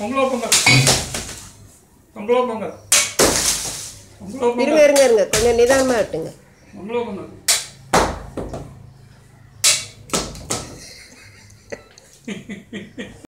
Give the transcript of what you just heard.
பொங்கலோ பொங்கல். பொங்கலோ பொங்கல். பொங்கலோ இருங்க பொங்கல். இருங்க இருங்க கொஞ்சம் நிதானமாக விட்டுங்க பொங்கலோ பொங்கல்.